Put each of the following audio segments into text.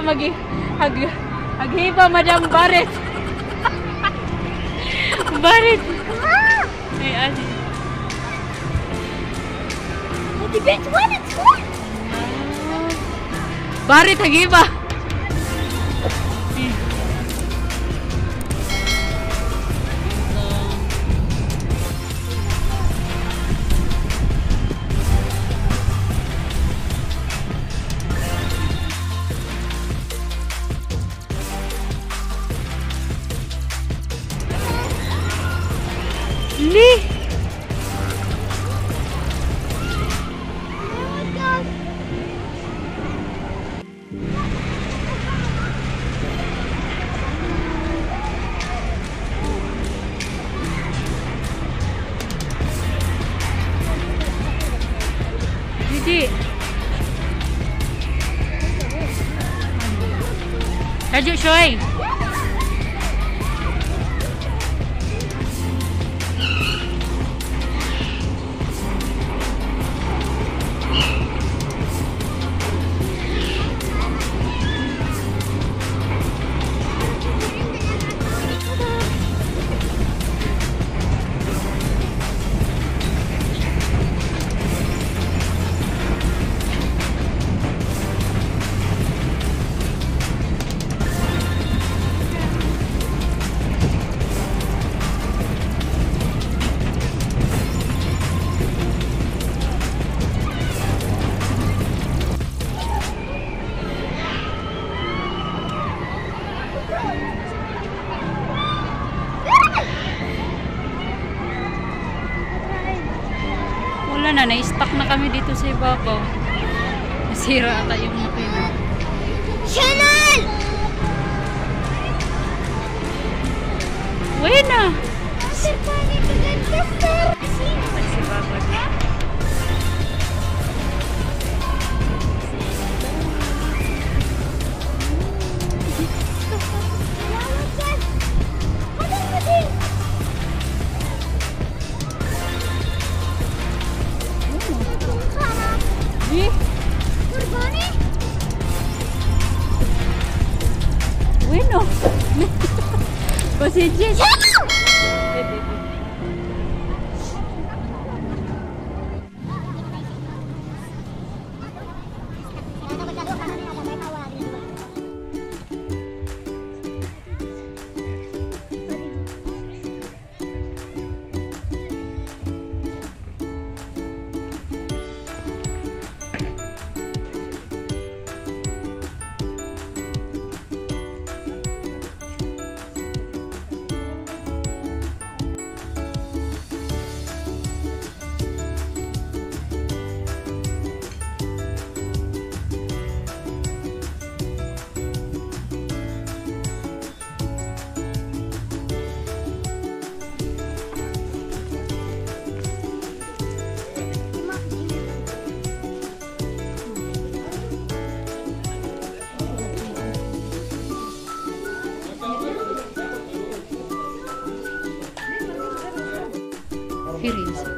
madam, agi, ag, aghiba, madam, barit. barit. Ay, asi. Which one? It's one. Barit, hagiba. Really? Didi. Tajuk 咦。Here.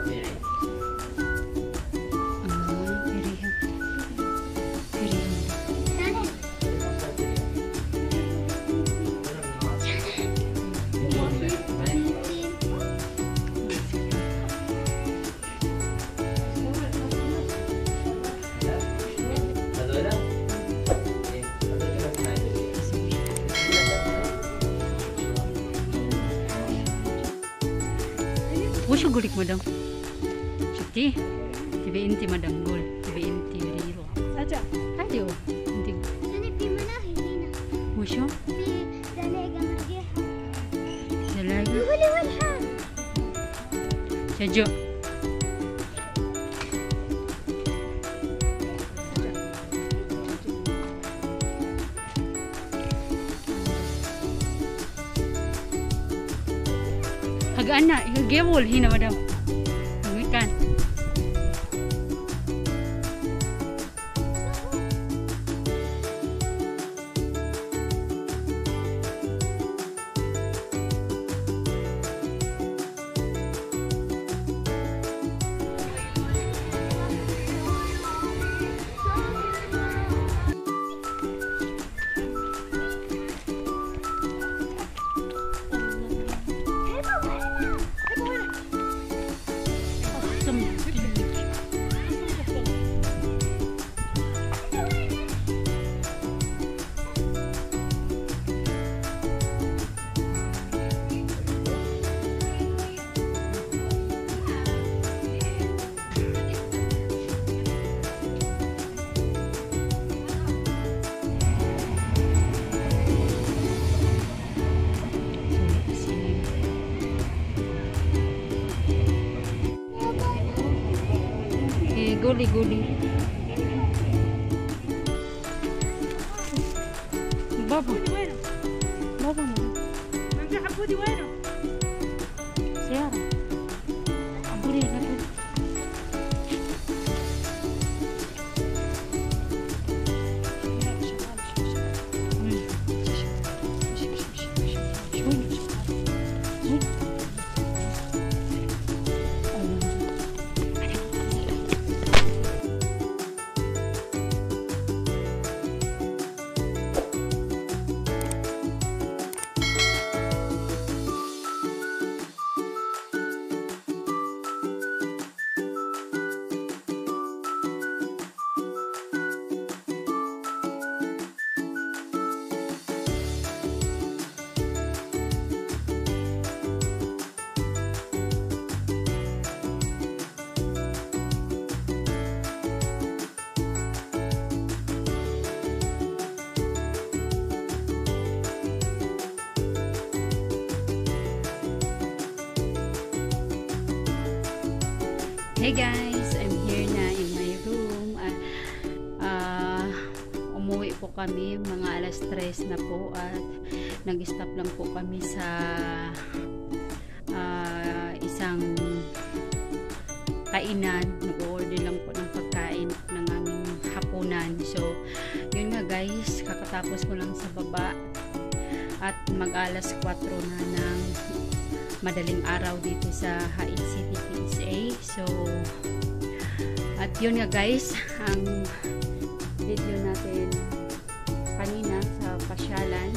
gulik madam? Cuti. Tiba inti madam gul. Tiba inti riro aja aja, inti. Sana pi mana hina musho pi dalaga ga ana ga gebol hina madam Woody Bueno. Hey guys, I'm here na in my room. At ah, umuwi po kami mga alas 3 na po at nag-stop lang po kami sa ah, isang kainan. Nag-order lang po ng pagkain ng aming hapunan. So, yun nga guys, kakatapos ko lang sa baba at mag-alas 4 na ng madaling araw dito sa Hain City. So, at yun nga guys, ang video natin kanina sa pasyalan.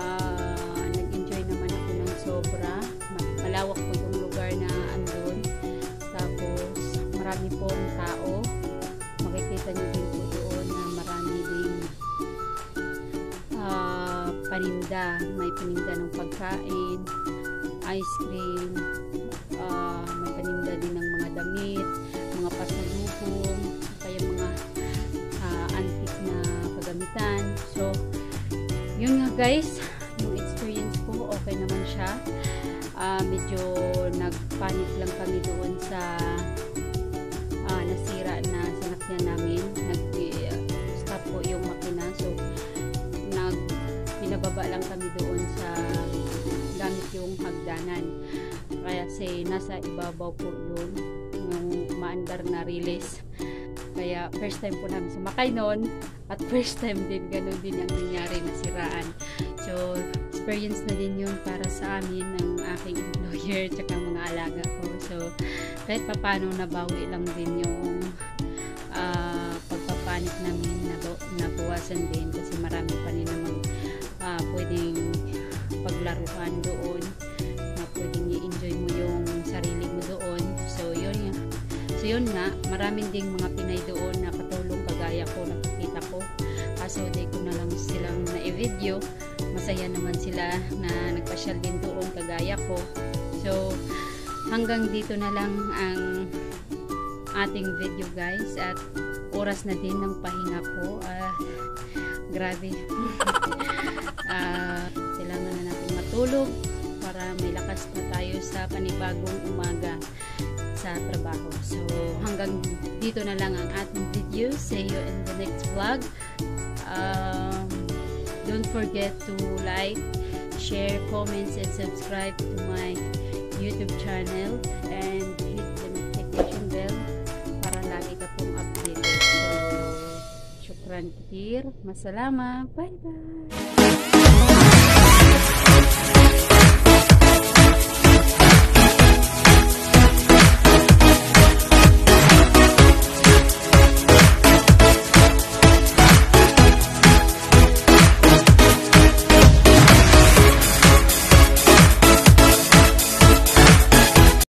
ah, nag-enjoy naman ako ng sobra. Ma- Malawak po yung lugar na andun. Tapos, marami pong tao. Makikita niyo din po doon na marami ding ah, paninda. May paninda ng pagkain, ice cream, damit, mga pasalubong, kaya mga ah, antique na kagamitan. So, yun nga guys, yung experience ko, okay naman siya. Ah, medyo nagpanik lang kami doon sa ah, nasira na sinakyan namin. Nag-stop po yung makina. So, nag pinababa lang kami doon sa gamit yung hagdanan. Kaya say nasa ibabaw po yun yung maandar na release. Kaya first time po namin sumakay noon at first time din ganun din ang nangyari nasiraan. So experience na din yun para sa amin ng aking employer at mga alaga ko. So kahit papano nabawi lang din yung ah, pagpapanik namin nabaw- nabawasan din kasi marami pa rin namang ah, pwedeng paglaruan doon So, yun nga. Maraming ding mga Pinay doon na katulong kagaya ko, nakikita ko. Kaso, di ko na lang silang na-video. Masaya naman sila na nagpasyal din doon kagaya ko. So, hanggang dito na lang ang ating video guys at oras na din ng pahinga ko ah grabe Ah, kailangan na natin matulog para may lakas na tayo sa panibagong umaga sa trabaho. So, hanggang dito na lang ang ating video. See you in the next vlog. Um, don't forget to like, share, comments, and subscribe to my YouTube channel and hit the notification bell para lagi ka pong updated. So, syukran kathir. Masalama. Bye-bye.